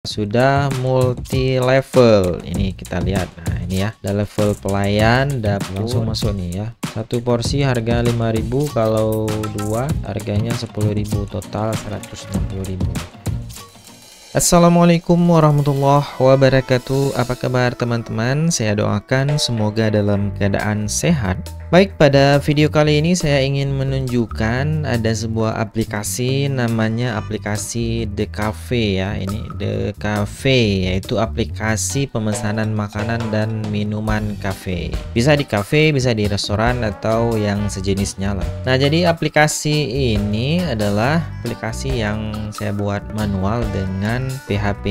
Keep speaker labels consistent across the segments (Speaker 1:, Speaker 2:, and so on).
Speaker 1: sudah multi level ini kita lihat. Nah ini ya. Ada level pelayan dapat langsung masuk nih ya. Satu porsi harga 5000 kalau dua harganya 10.000 total 160.000 Assalamualaikum warahmatullahi wabarakatuh Apa kabar teman-teman? Saya doakan semoga dalam keadaan sehat Baik, pada video kali ini saya ingin menunjukkan ada sebuah aplikasi namanya aplikasi The Cafe ya. Ini The Cafe yaitu aplikasi pemesanan makanan dan minuman cafe. Bisa di cafe, bisa di restoran atau yang sejenisnya lah. Nah, jadi aplikasi ini adalah aplikasi yang saya buat manual dengan PHP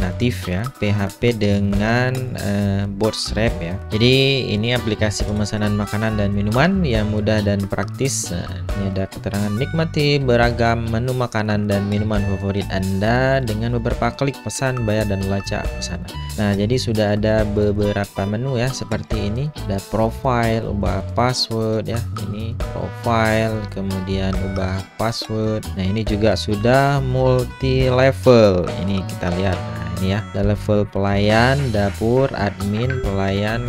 Speaker 1: natif ya. PHP dengan uh, Bootstrap ya. Jadi ini aplikasi pemesanan makanan dan minuman yang mudah dan praktis. Nah, ini ada keterangan nikmati beragam menu makanan dan minuman favorit Anda dengan beberapa klik pesan, bayar dan lacak pesanan. Nah, jadi sudah ada beberapa menu ya seperti ini. Ada profile, ubah password ya. Ini profile, kemudian ubah password. Nah, ini juga sudah multi level. Ini kita lihat. Ya, ada level pelayan, dapur, admin, pelayan,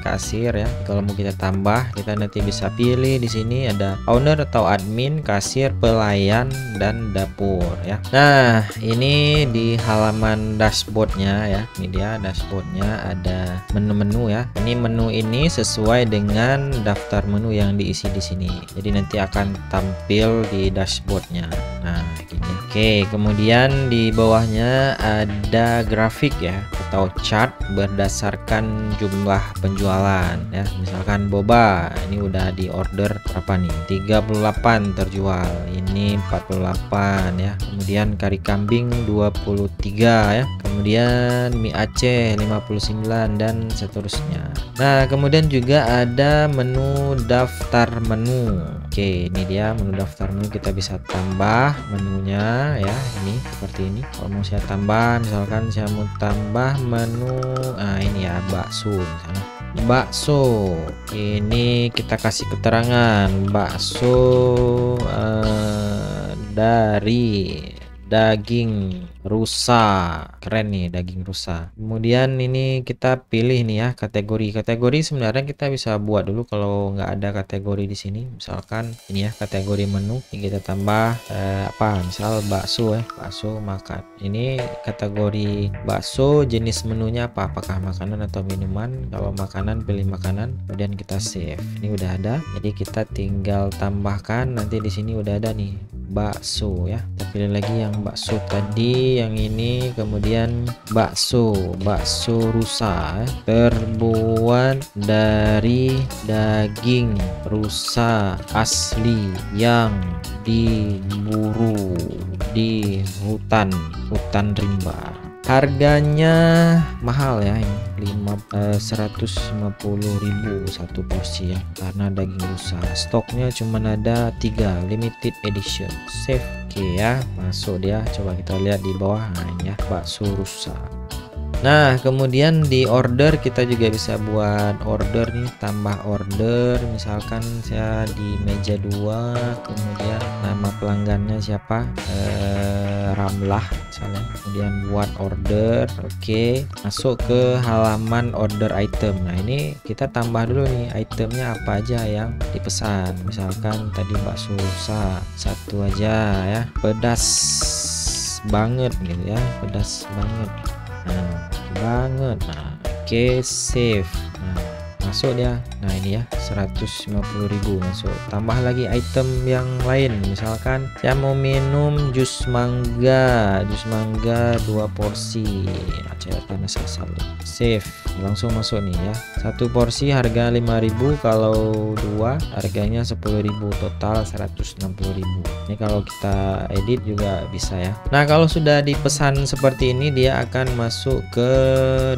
Speaker 1: kasir ya. Kalau mau kita tambah kita nanti bisa pilih di sini ada owner atau admin kasir pelayan dan dapur ya. Nah ini di halaman dashboardnya ya. Ini dia dashboardnya ada menu-menu ya. Ini menu ini sesuai dengan daftar menu yang diisi di sini. Jadi nanti akan tampil di dashboardnya. Nah gini. Oke kemudian di bawahnya ada grafik ya atau chart berdasarkan jumlah penjualan ya. Misalkan boba ini udah di order berapa nih? 38 terjual ini 48 ya. Kemudian kari kambing 23 ya. Kemudian mie Aceh 59 dan seterusnya. Nah kemudian juga ada menu daftar menu. Oke ini dia menu daftar menu kita bisa tambah menunya ya. Ini seperti ini. Kalau mau saya tambah misalkan saya mau tambah menu nah ini ya bakso misalnya. Bakso ini kita kasih keterangan. Bakso uh, dari daging rusa. Keren nih daging rusa. Kemudian ini kita pilih nih ya kategori. Kategori sebenarnya kita bisa buat dulu kalau nggak ada kategori di sini. Misalkan ini ya kategori menu. Ini kita tambah eh, apa? Misal bakso ya bakso makan. Ini kategori bakso jenis menunya apa? Apakah makanan atau minuman? Kalau makanan pilih makanan. Kemudian kita save. Ini udah ada. Jadi kita tinggal tambahkan. Nanti di sini udah ada nih bakso ya kita pilih lagi yang bakso tadi yang ini kemudian bakso bakso rusa ya. terbuat dari daging rusa asli yang diburu di hutan hutan rimba harganya mahal ya ini 5 150.000 satu porsi ya karena daging rusa. Stoknya cuma ada tiga limited edition. Save oke ya masuk dia. Coba kita lihat di bawah nah ini ya bakso rusa. Nah kemudian di order kita juga bisa buat order nih tambah order. Misalkan saya di meja dua kemudian nama pelanggannya siapa? Eh, Ramlah misalnya. Kemudian buat order oke. Okay. masuk ke halaman order item. Nah ini kita tambah dulu nih itemnya apa aja yang dipesan. Misalkan tadi bakso rusa satu aja ya. Pedas banget gitu ya pedas banget. Nah banget. Nah oke okay, save. Nah masuk dia. Nah ini ya 150.000 masuk. Tambah lagi item yang lain misalkan saya mau minum jus mangga. Jus mangga dua porsi. Nah, panas asal. Save langsung masuk nih ya. Satu porsi harga 5000 kalau dua harganya 10.000 total 160.000 ini kalau kita edit juga bisa ya. Nah kalau sudah dipesan seperti ini dia akan masuk ke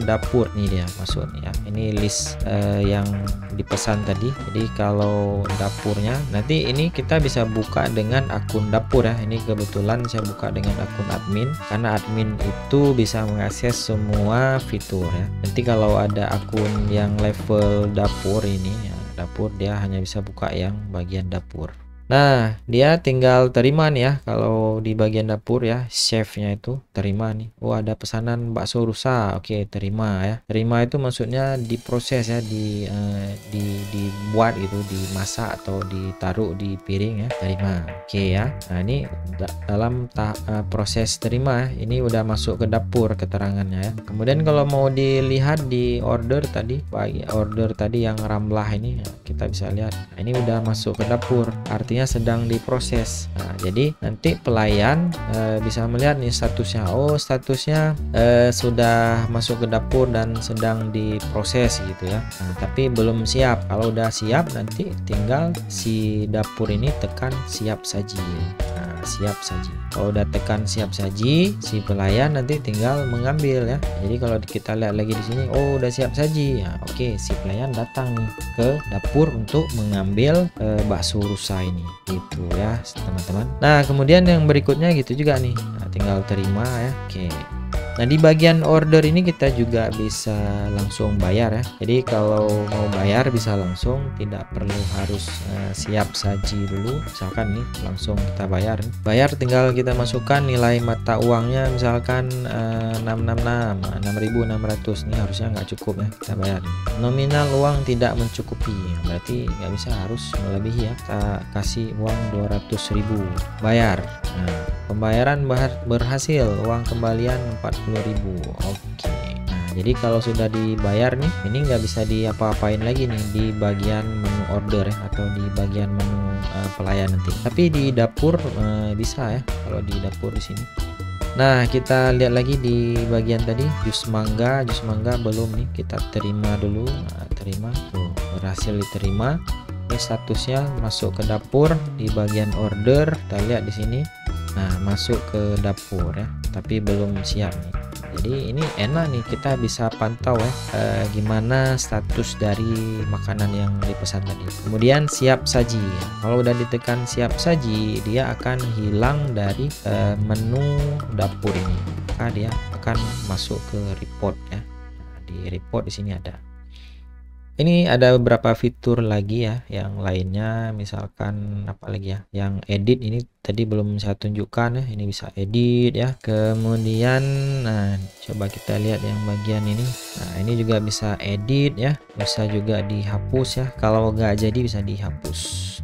Speaker 1: dapur nih dia masuk ya. Ini list uh, yang dipesan tadi. Jadi kalau dapurnya nanti ini kita bisa buka dengan akun dapur ya. Ini kebetulan saya buka dengan akun admin karena admin itu bisa mengakses semua fitur ya. Nanti kalau ada akun yang level dapur ini ya dapur dia hanya bisa buka yang bagian dapur Nah, dia tinggal terima nih ya kalau di bagian dapur ya, chefnya itu terima nih. Oh, ada pesanan bakso rusa. Oke, terima ya. Terima itu maksudnya diproses ya, di uh, di dibuat gitu, dimasak atau ditaruh di piring ya. Terima. Oke ya. Nah, ini dalam tahap uh, proses terima ya. ini udah masuk ke dapur keterangannya ya. Kemudian kalau mau dilihat di order tadi, bagi order tadi yang ramlah ini kita bisa lihat. Nah, ini udah masuk ke dapur. Artinya sedang diproses. Nah, jadi nanti pelayan e, bisa melihat nih statusnya. Oh, statusnya e, sudah masuk ke dapur dan sedang diproses gitu ya. Nah, tapi belum siap. Kalau udah siap nanti tinggal si dapur ini tekan siap saji. Siap saji. Kalau udah tekan siap saji, si pelayan nanti tinggal mengambil ya. Jadi kalau kita lihat lagi di sini, oh udah siap saji. Ya, oke, okay, si pelayan datang nih ke dapur untuk mengambil e, bakso rusa ini gitu ya teman-teman nah kemudian yang berikutnya gitu juga nih nah, tinggal terima ya oke Nah di bagian order ini kita juga bisa langsung bayar ya. Jadi kalau mau bayar bisa langsung, tidak perlu harus uh, siap saji dulu. Misalkan nih langsung kita bayar. Bayar tinggal kita masukkan nilai mata uangnya misalkan uh, 666, 6.600 ini harusnya nggak cukup ya kita bayar. Nominal uang tidak mencukupi, berarti nggak bisa harus melebihi ya. Kita kasih uang 200.000 bayar. Nah, pembayaran berhasil, uang kembalian 40 10.000 oke. Nah jadi kalau sudah dibayar nih ini nggak bisa diapa-apain lagi nih di bagian menu order ya atau di bagian menu uh, pelayan nanti. Tapi di dapur uh, bisa ya kalau di dapur di sini. Nah kita lihat lagi di bagian tadi jus mangga. Jus mangga belum nih kita terima dulu. Nah, terima. Tuh berhasil diterima ini statusnya masuk ke dapur di bagian order kita lihat di sini. Nah masuk ke dapur ya tapi belum siap nih. Jadi ini enak nih kita bisa pantau ya eh, gimana status dari makanan yang dipesan tadi. Kemudian siap saji ya. kalau udah ditekan siap saji dia akan hilang dari eh, menu dapur ini. Maka dia akan masuk ke report ya. Di report di sini ada ini ada beberapa fitur lagi ya yang lainnya misalkan apa lagi ya yang edit ini tadi belum saya tunjukkan ya ini bisa edit ya. Kemudian nah coba kita lihat yang bagian ini. Nah ini juga bisa edit ya bisa juga dihapus ya. Kalau nggak jadi bisa dihapus.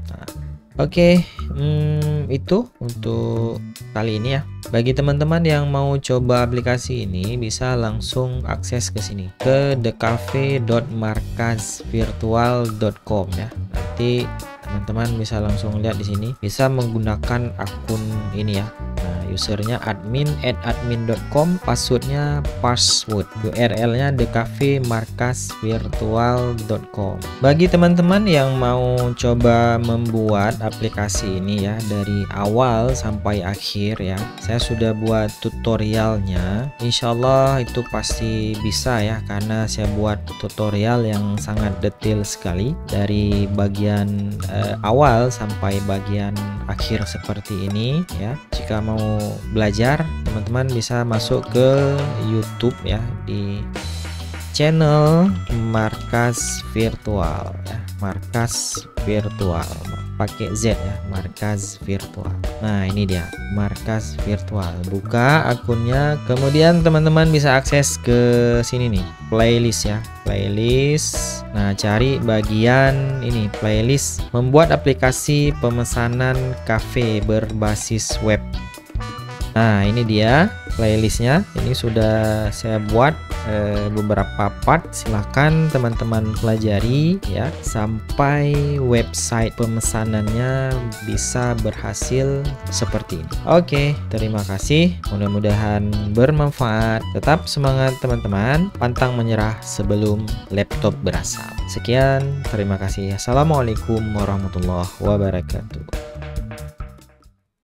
Speaker 1: Nah Oke, hmm, itu untuk kali ini ya. Bagi teman-teman yang mau coba aplikasi ini bisa langsung akses ke sini ke thecafe.markazvirtual.com ya. Nanti teman-teman bisa langsung lihat di sini bisa menggunakan akun ini ya nah usernya admin at admin.com passwordnya password url nya virtual.com bagi teman-teman yang mau coba membuat aplikasi ini ya dari awal sampai akhir ya saya sudah buat tutorialnya. Insyaallah itu pasti bisa ya karena saya buat tutorial yang sangat detail sekali dari bagian uh, awal sampai bagian akhir seperti ini ya. Jika mau belajar teman-teman bisa masuk ke YouTube ya di channel markas virtual ya markas virtual. Pakai Z ya markas virtual. Nah ini dia markas virtual. Buka akunnya kemudian teman-teman bisa akses ke sini nih playlist ya playlist. Nah cari bagian ini playlist membuat aplikasi pemesanan cafe berbasis web nah ini dia playlistnya. Ini sudah saya buat e, beberapa part. Silahkan teman-teman pelajari ya. Sampai website pemesanannya bisa berhasil seperti ini. Oke terima kasih. Mudah-mudahan bermanfaat. Tetap semangat teman-teman. Pantang menyerah sebelum laptop berasap. Sekian terima kasih. Assalamualaikum warahmatullahi wabarakatuh